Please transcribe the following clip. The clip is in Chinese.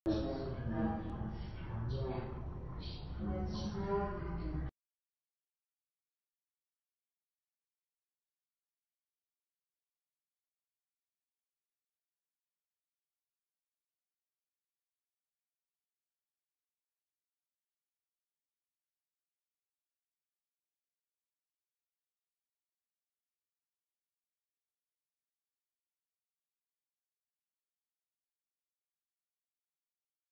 嗯。